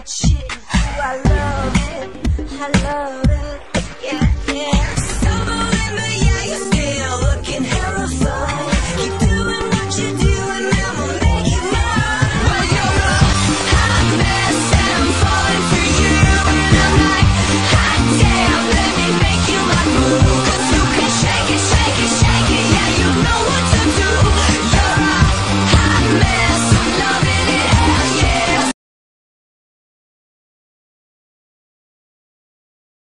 that shit. Ooh, I love it. I love it.